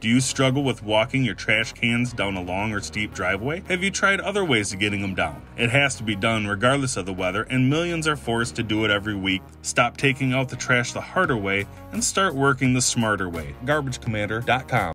Do you struggle with walking your trash cans down a long or steep driveway? Have you tried other ways of getting them down? It has to be done regardless of the weather, and millions are forced to do it every week. Stop taking out the trash the harder way and start working the smarter way. GarbageCommander.com